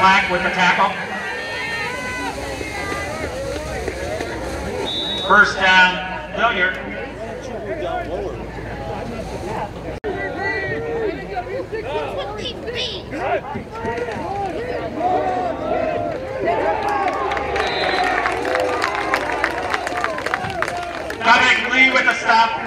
Slack with the tackle. First down, Hilliard. Dominic Lee with the stop.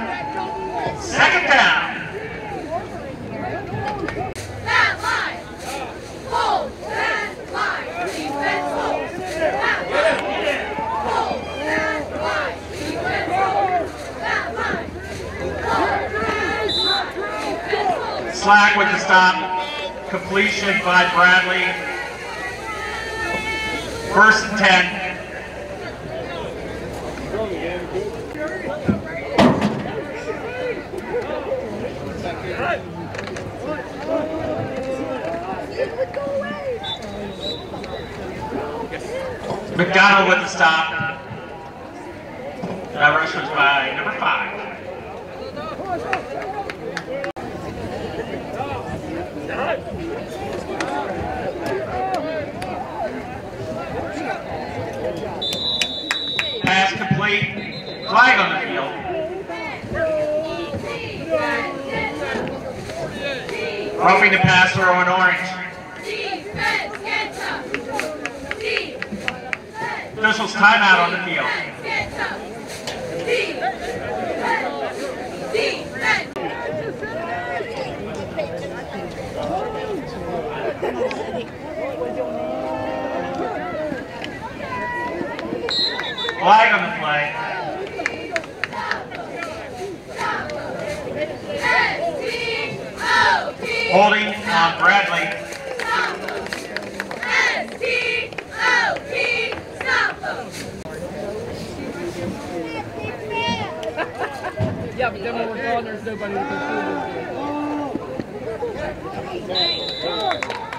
Slack with the stop. Completion by Bradley. First and 10. McDonald with the stop. That rush was by number five. Pass complete. Flag on the field. Roughing the passer on orange. Officials timeout on the field. Flag on the play. Holding on Bradley. S-T-O-P! Stop them! Yeah, but then when we're gone, there's nobody to control Dominic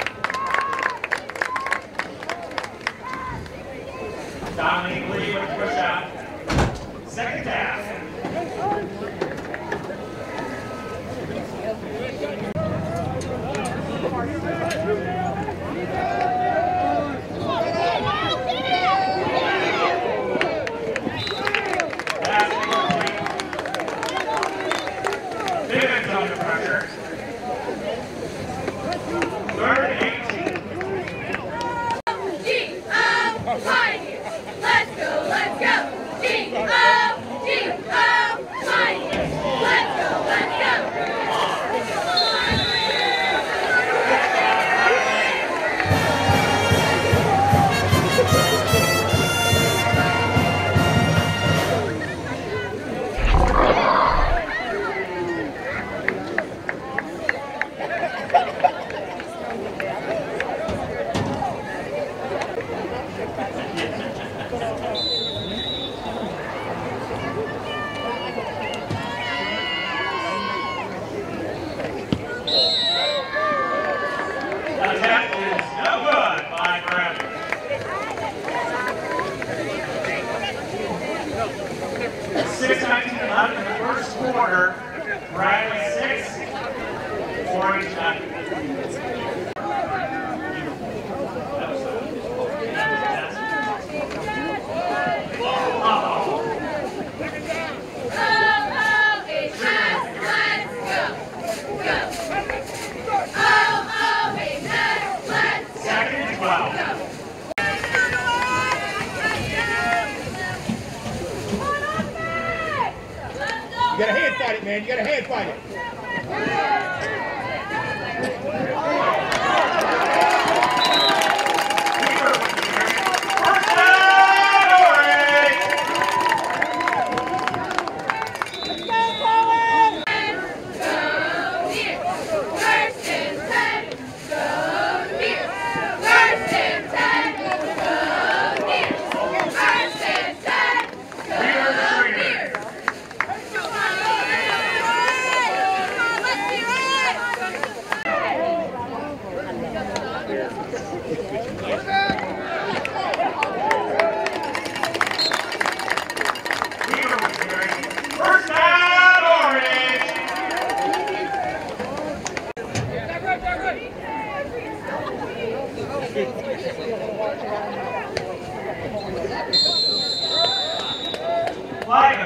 6 19 11 in the first quarter, Riley 6, Orange. each man. You gotta hand fight it. Five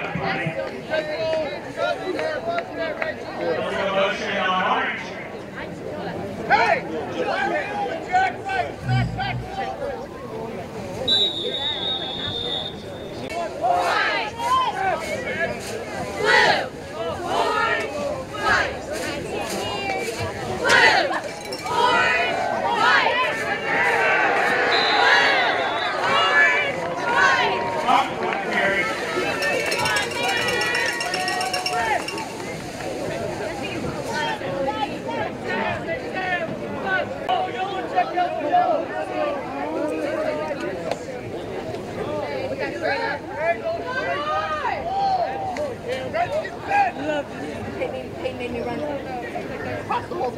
of. Hey!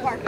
Park.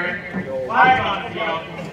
Barrett, five on field.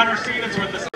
Connor Stevens with us.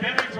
Hendricks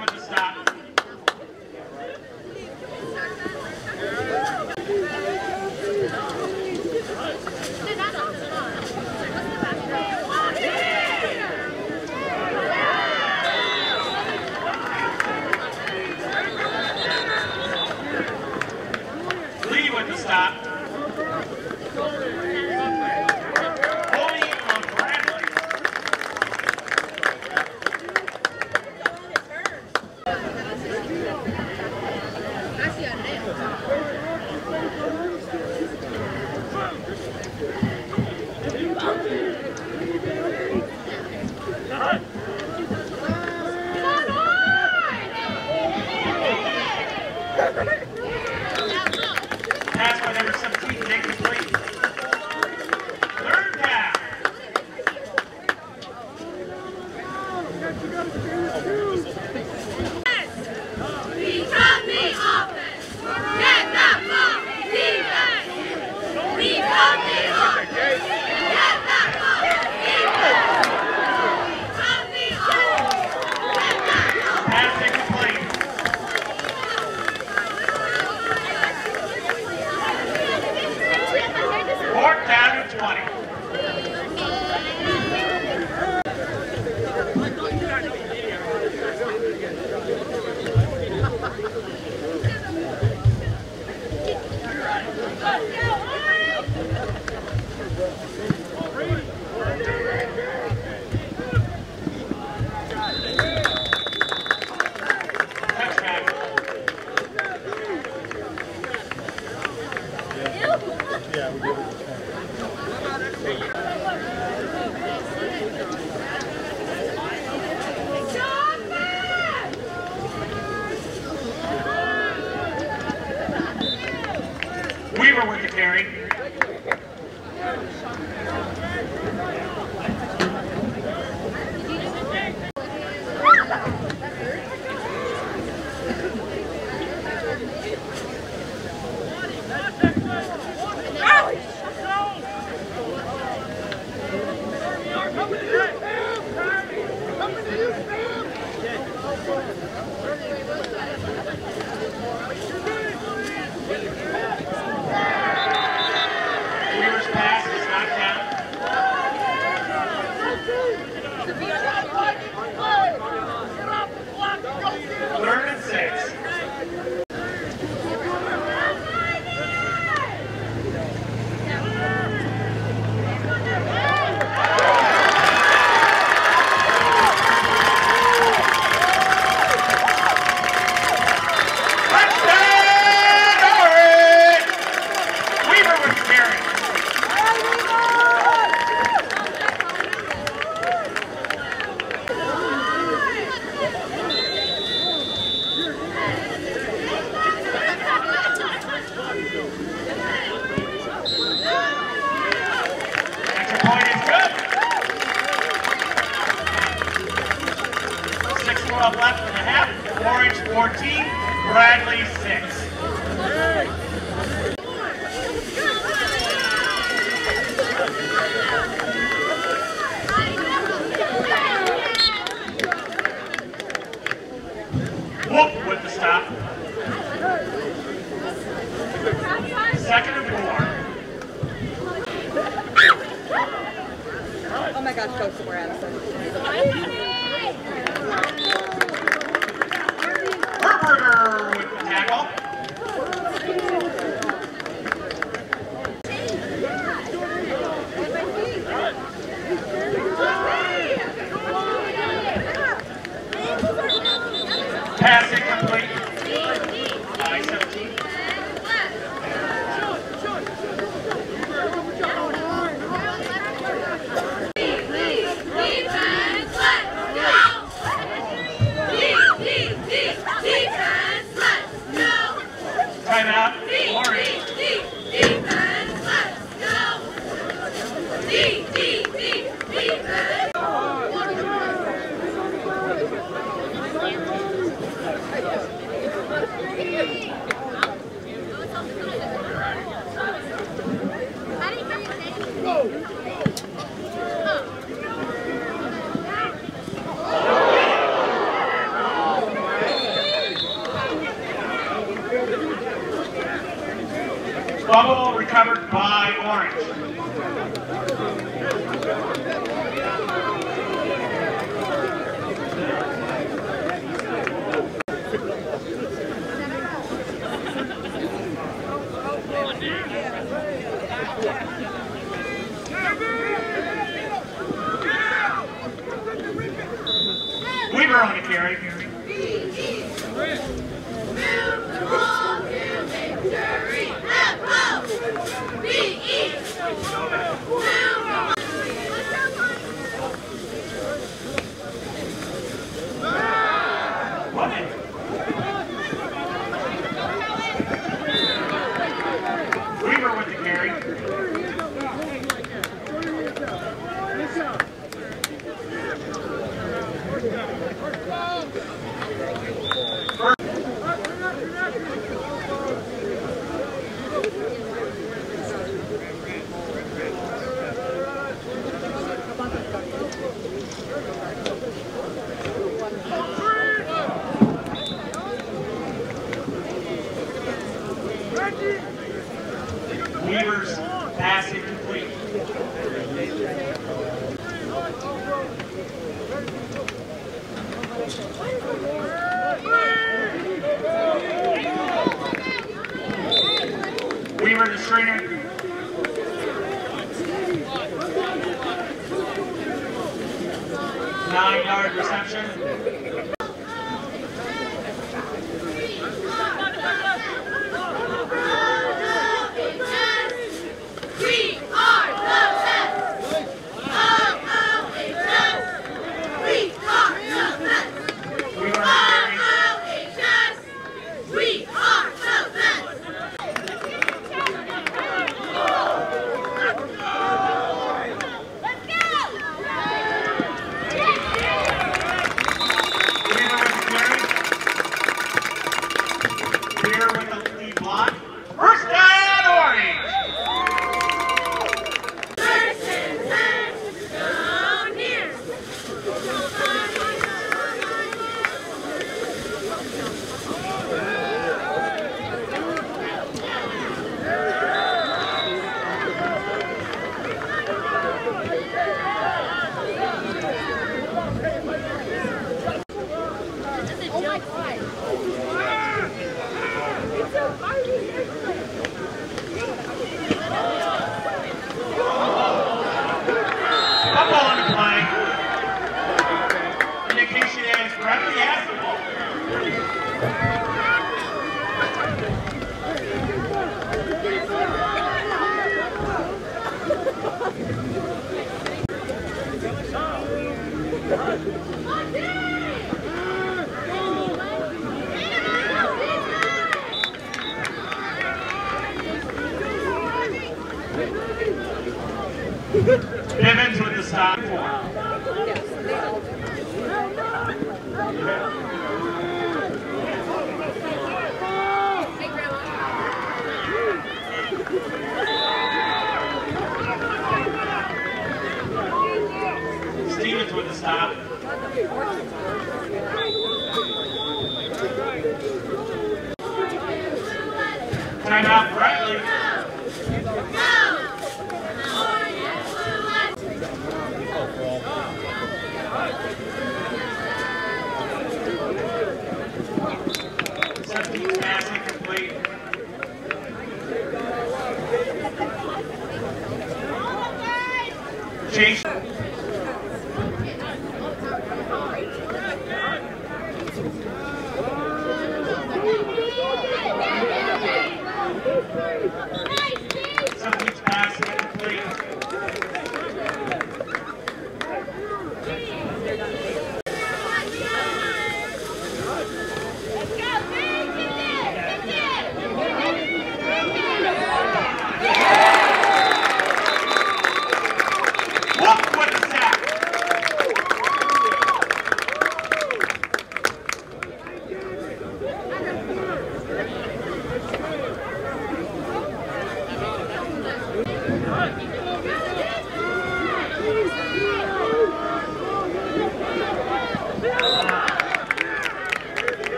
Não, não, não, não.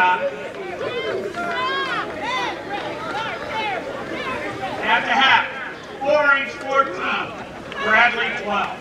Stevens with the half, Orange 14, Bradley 12.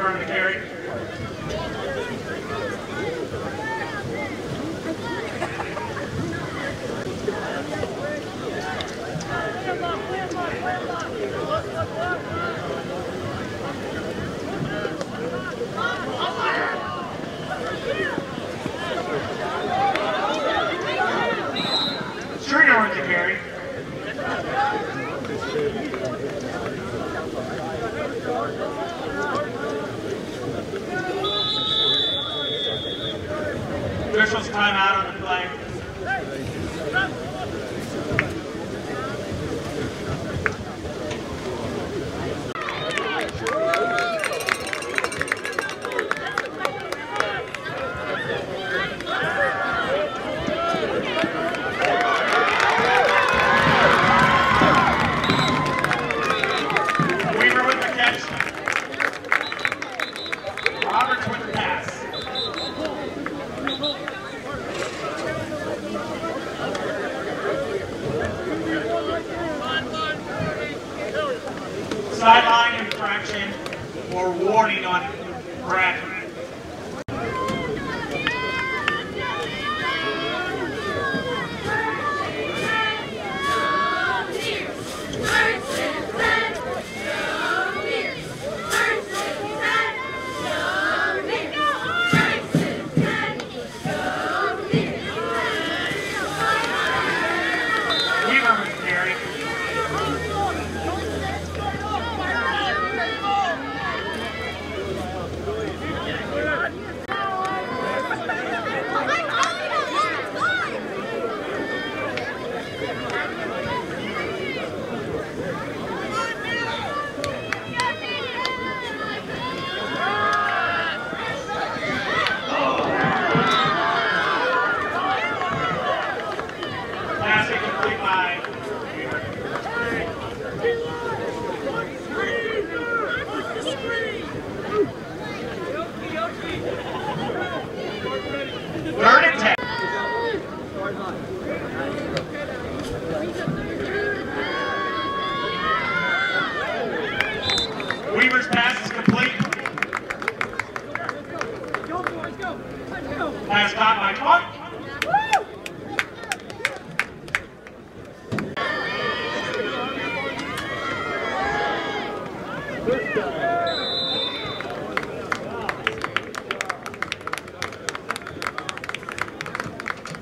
Byrne to.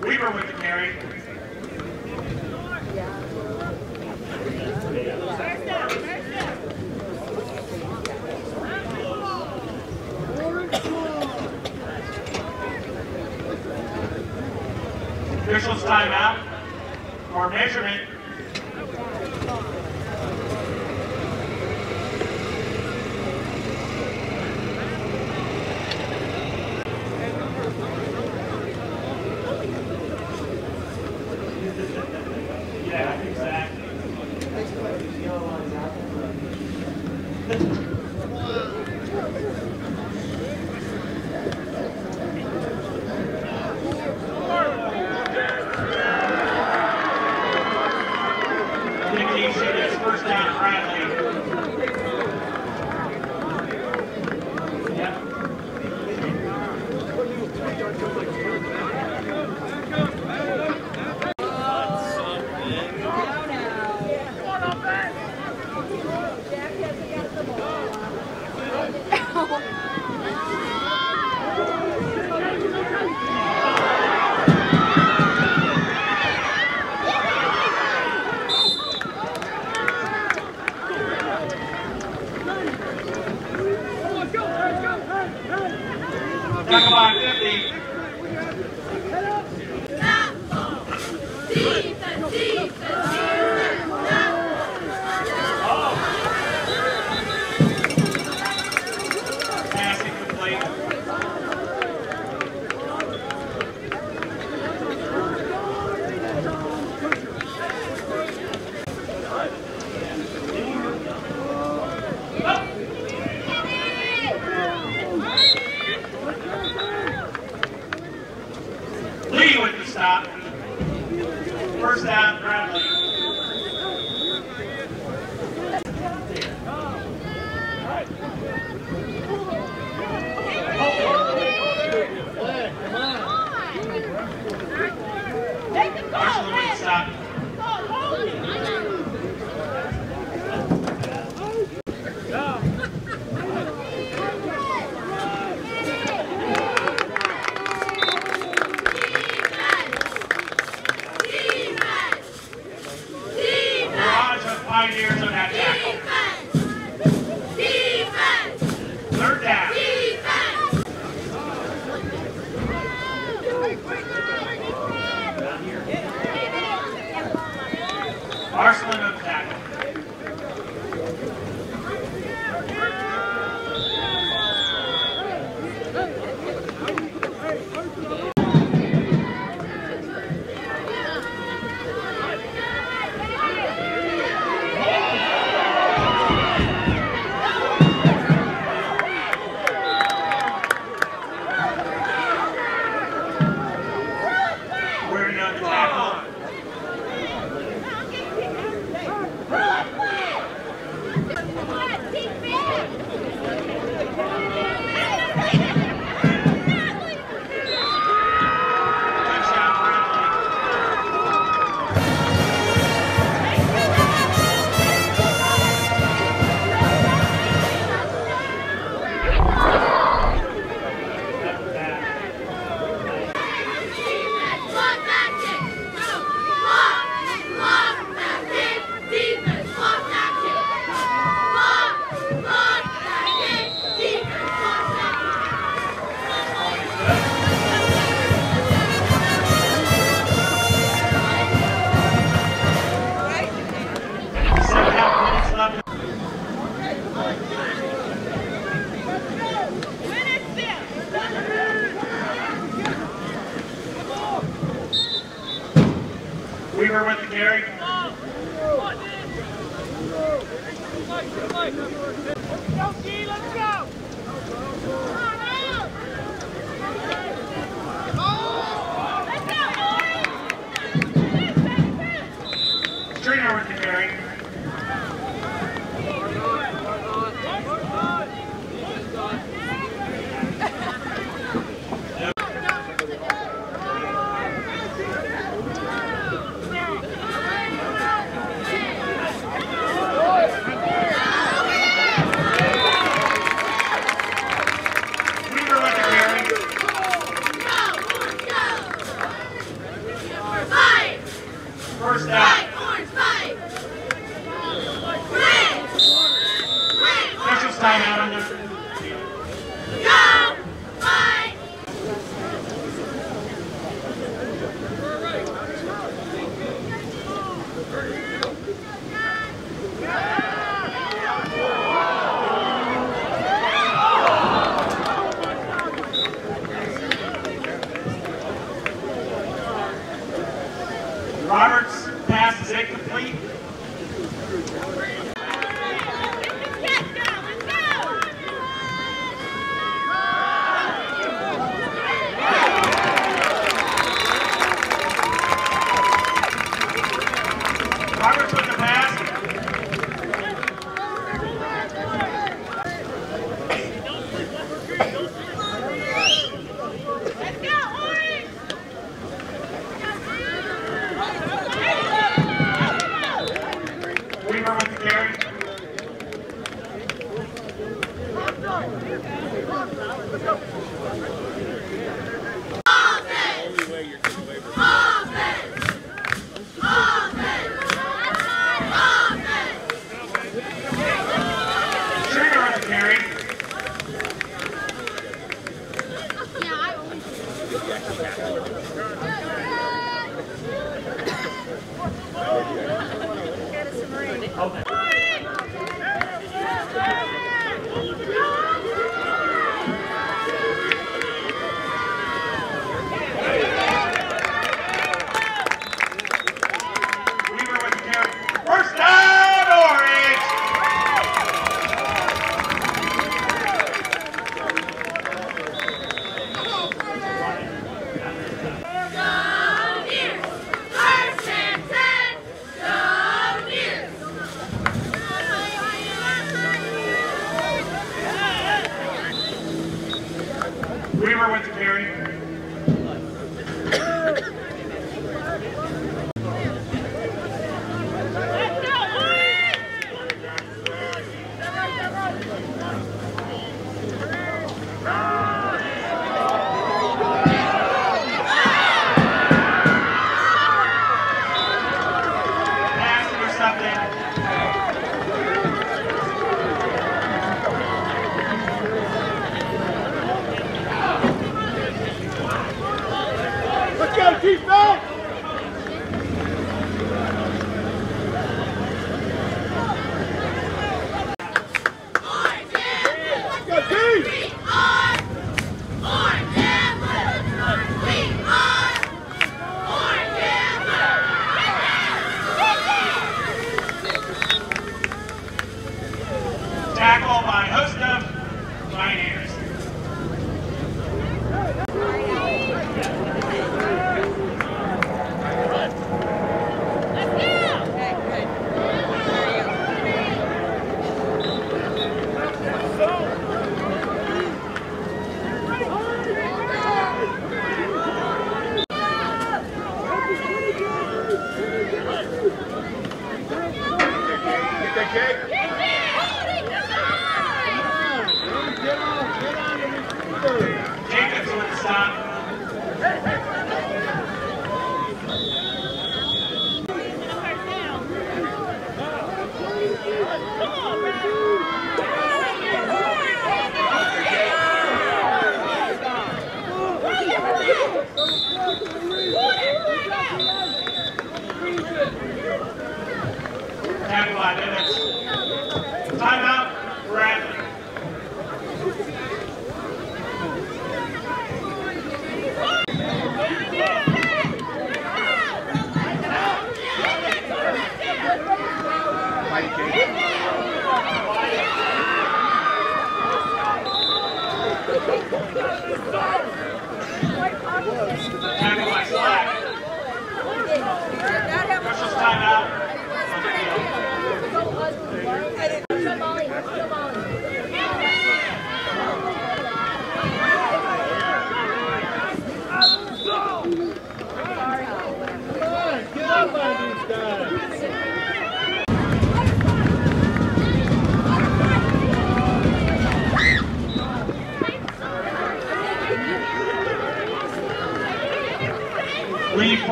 Weaver with the carry. Weaver with the carry. Let's go, G, let's go! Pass is incomplete.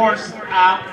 Forced uh,